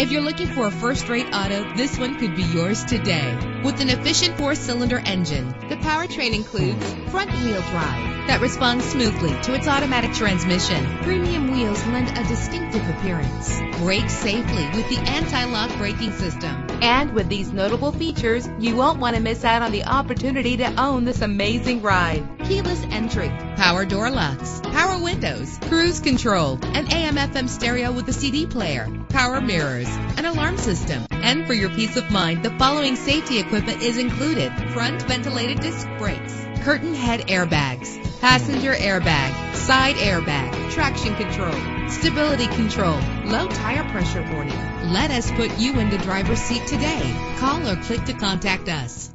If you're looking for a first-rate auto, this one could be yours today. With an efficient four-cylinder engine, the powertrain includes front-wheel drive that responds smoothly to its automatic transmission. Premium wheels lend a distinctive appearance. Brake safely with the anti-lock braking system. And with these notable features, you won't want to miss out on the opportunity to own this amazing ride. Keyless entry, power door locks, power windows, cruise control, an AM FM stereo with a CD player, power mirrors, an alarm system. And for your peace of mind, the following safety equipment is included. Front ventilated disc brakes, curtain head airbags, passenger airbag, side airbag, traction control, stability control, low tire pressure warning. Let us put you in the driver's seat today. Call or click to contact us.